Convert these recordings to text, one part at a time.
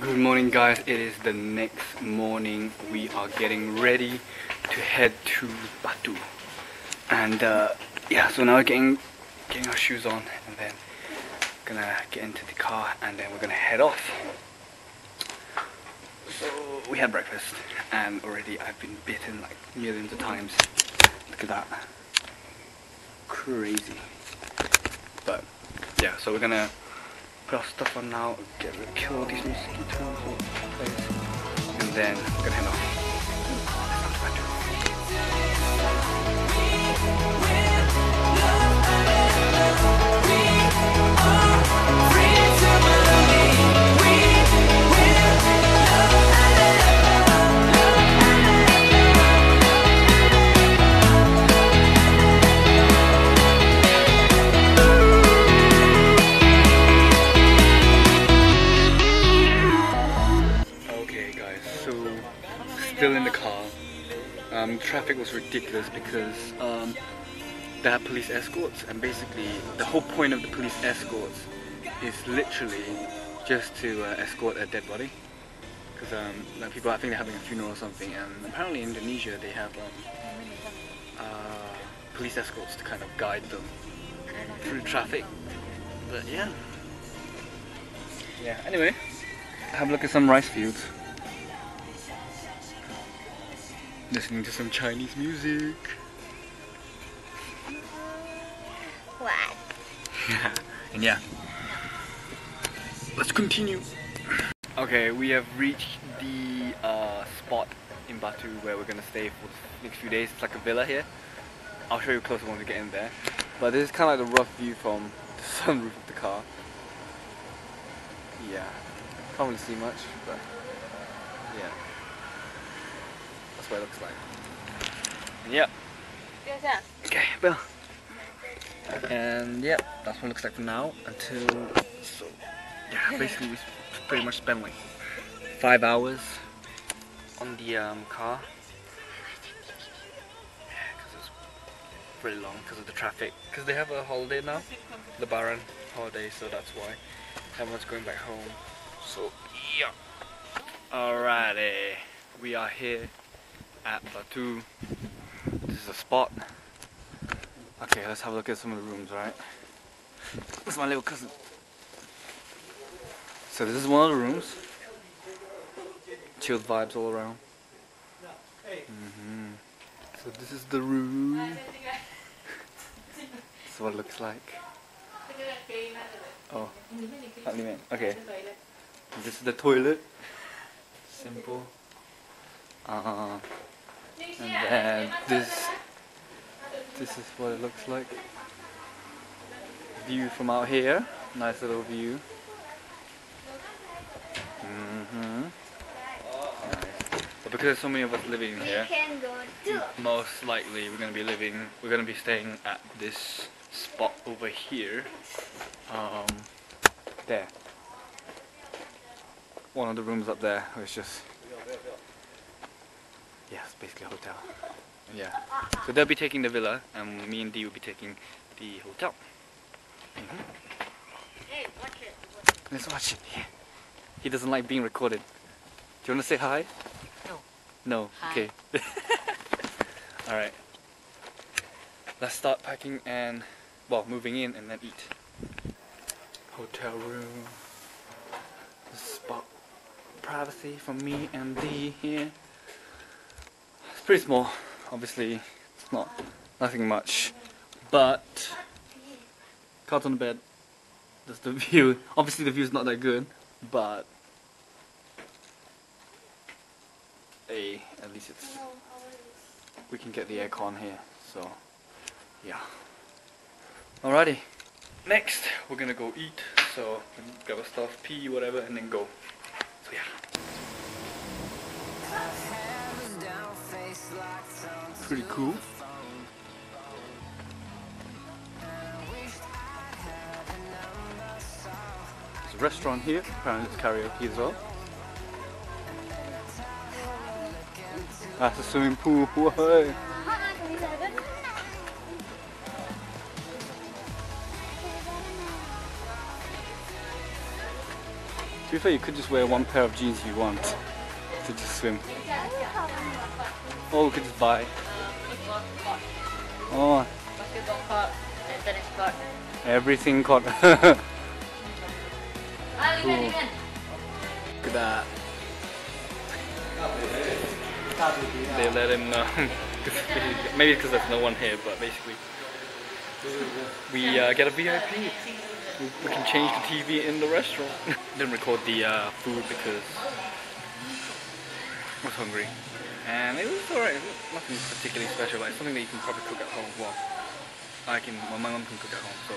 Good morning guys, it is the next morning. We are getting ready to head to Batu. And uh, yeah, so now we're getting, getting our shoes on and then gonna get into the car and then we're gonna head off. So we had breakfast and already I've been bitten like millions of times. Look at that. Crazy. But yeah, so we're gonna put stuff on now, get kill all these mosquitoes and then we're gonna head off. Traffic was ridiculous because um, they had police escorts and basically the whole point of the police escorts is literally just to uh, escort a dead body. Because um, like people, I think they're having a funeral or something and apparently in Indonesia they have um, uh, police escorts to kind of guide them through traffic. But yeah. Yeah, anyway have a look at some rice fields. Listening to some Chinese music. What? and yeah. Let's continue. Okay, we have reached the uh, spot in Batu where we're gonna stay for the next few days. It's like a villa here. I'll show you closer when we get in there. But this is kind of like the rough view from the sunroof of the car. Yeah. Can't really see much, but yeah. That's what it looks like. Yeah. Okay, Bill. And yeah, that's what it looks like for now until so yeah, basically we pretty much spent like five hours on the um, car. Yeah, because it's pretty long because of the traffic. Because they have a holiday now, the Baron holiday, so that's why everyone's going back home. So yeah. Alrighty, we are here at Batu. This is a spot. Okay, let's have a look at some of the rooms, right? This is my little cousin. So this is one of the rooms. Chilled vibes all around. hmm So this is the room. This is what it looks like. Oh, okay. This is the toilet. Simple. Uh, and then this this is what it looks like. View from out here. Nice little view. hmm Nice. But because there's so many of us living here, can go too. most likely we're gonna be living we're gonna be staying at this spot over here. Um there. One of the rooms up there was just Yeah, it's basically a hotel. Yeah. So they'll be taking the villa and me and Dee will be taking the hotel. Mhm. Hey, watch it. Let's watch it. Yeah. He doesn't like being recorded. Do you want to say hi? No. No. Hi. Okay. All right. Let's start packing and well, moving in and then eat. Hotel room. The spot. Privacy for me and Dee here. Pretty small. Obviously, it's not nothing much, but cot on the bed. That's the view. Obviously, the view is not that good, but hey, at least it's we can get the aircon here. So, yeah. Alrighty. Next, we're gonna go eat. So, grab our stuff, pee, whatever, and then go. So yeah. Pretty cool. There's a restaurant here. Apparently, it's karaoke as well. That's a swimming pool. Whoa. be fair, you could just wear one pair of jeans if you want to just swim. Or we could just buy. Oh, Basketball court and tennis court. everything caught. Ah, Cool. Liman, Liman. Look at that. They let him know. Maybe because there's no one here, but basically, we uh, get a VIP. We, we can change the TV in the restaurant. Didn't record the uh, food because I was hungry. And it was alright, nothing particularly special, but it's something that you can probably cook at home. Well, I can, well, my mom can cook at home, so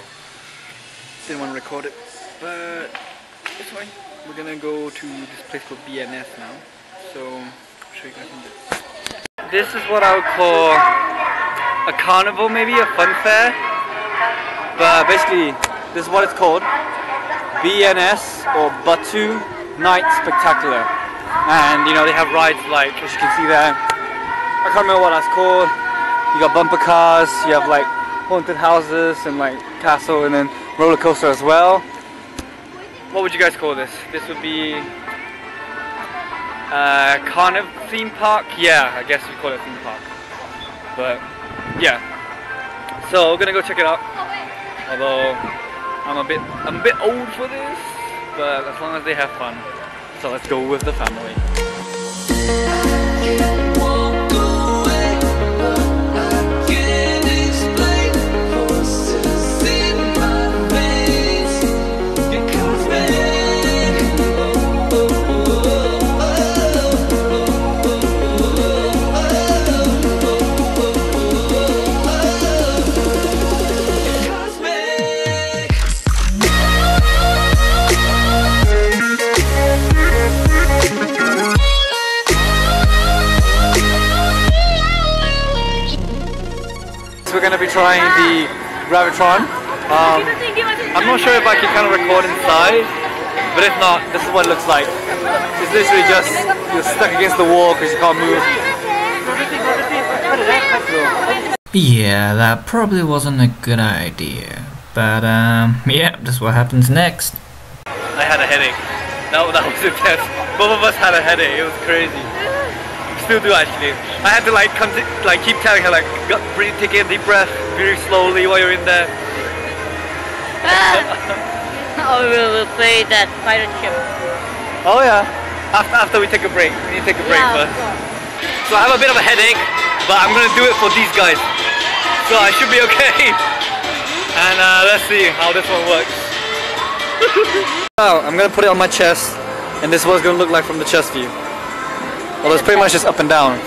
didn't want to record it, but it's fine. We're gonna go to this place called BNS now, so I'll show you guys in this. This is what I would call a carnival, maybe a fun fair, but basically this is what it's called: BNS or Batu Night Spectacular. And you know they have rides like, as you can see there. I can't remember what that's called. You got bumper cars. You have like haunted houses and like castle, and then roller coaster as well. What would you guys call this? This would be uh, of theme park. Yeah, I guess you call it theme park. But yeah, so we're gonna go check it out. Although I'm a bit, I'm a bit old for this, but as long as they have fun, so let's go with the family. Trying the Gravitron. Um, I'm not sure if I can kind of record inside, but if not, this is what it looks like. It's literally just you're stuck against the wall because you can't move. Yeah, that probably wasn't a good idea. But, um, yeah, that's what happens next. I had a headache. That, that was intense. Both of us had a headache. It was crazy. Still do actually. I had to like like keep telling her like got, breathe, take a deep breath very slowly while you're in there. Oh, we will play that pirate ship. Oh yeah. After, after we take a break, we need to take a break Yeah, first. So I have a bit of a headache, but I'm gonna do it for these guys. So I should be okay. And uh, let's see how this one works. Now I'm gonna put it on my chest, and this is what it's gonna look like from the chest view. Well, it's pretty much just up and down.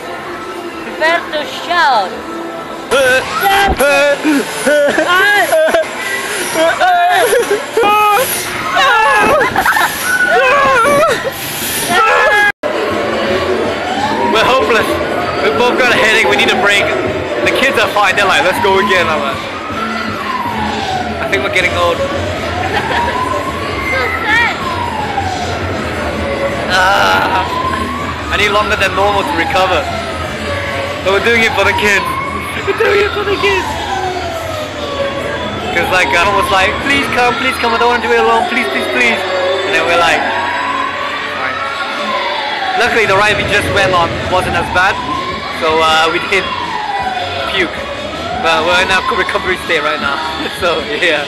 Prepare to shout. We're hopeless. We both got a headache. We need a break. The kids are fine. They're like, let's go again. I'm like, I think we're getting old. So sad. Ah, I need longer than normal to recover. But we're doing it for the kids. We're doing it for the kids. Because like I was like, please come, please come. I don't want to do it alone. Please, please, please. And then we're like, alright. Luckily the ride we just went on wasn't as bad, so uh, we did puke. But we're in a recovery state right now. so yeah.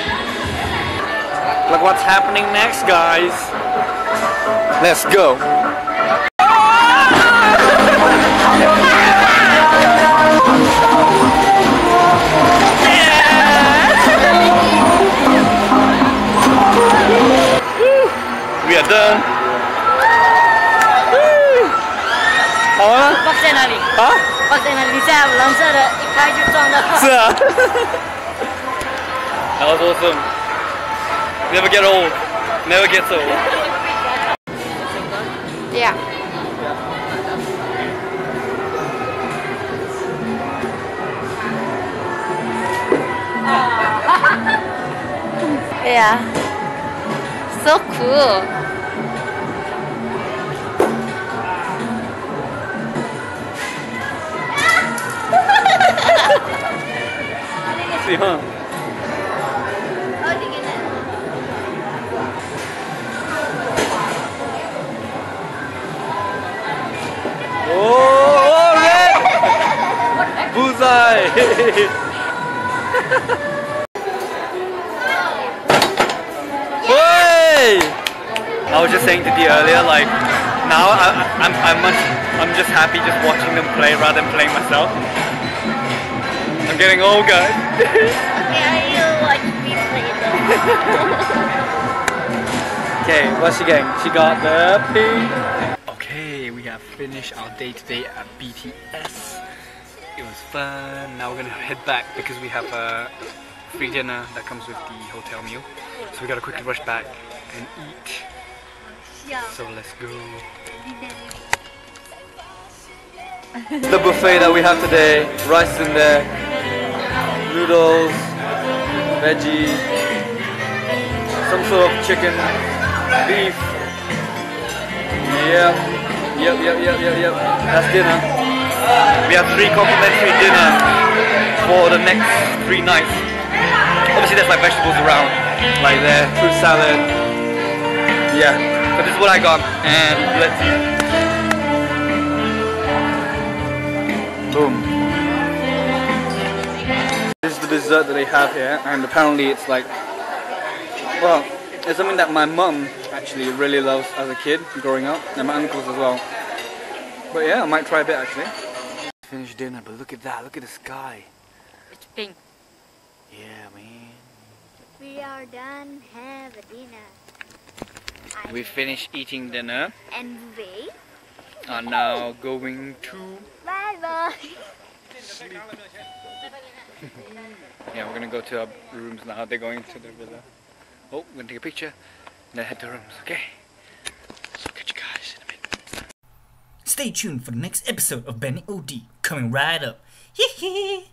Look what's happening next, guys. Let's go. 的，一开就撞到。是啊。That was awesome. Never get old. Never gets old. Yeah. yeah. So cool. Crazy, huh? Oh, red! Bullseye! I was just saying to Dee earlier, like now I, am I'm, I'm, I'm just happy just watching them play rather than playing myself. I'm getting old, guys. Yeah, you watch me play. Okay, what's she getting? She got the pink. Okay, we have finished our day today at BNS. It was fun. Now we're gonna head back because we have a free dinner that comes with the hotel meal. So we gotta quickly rush back and eat. So let's go. The buffet that we have today, rice in there, noodles, veggie, some sort of chicken, beef. Yep, yep, yep, yep, yep, yep. That's dinner. We have three complimentary dinner for the next three nights. Obviously, there's like vegetables around, like there, fruit salad. Yeah, but this is what I got, and let's Boom. This is the dessert that they have here, and apparently it's like, well, it's something that my mum actually really loves as a kid growing up, and my uncles as well. But yeah, I might try a bit actually. Finished dinner, but look at that, look at the sky. It's pink. Yeah, man. We are done. Have a dinner. I We finished eating dinner, and we are now going to. bye bye. Yeah, we're gonna go to our rooms now. They're going to the villa. Oh, we're gonna take a picture, and then head to rooms. Okay. So catch you guys in a bit. Stay tuned for the next episode of Benny OD coming right up. Hee hee.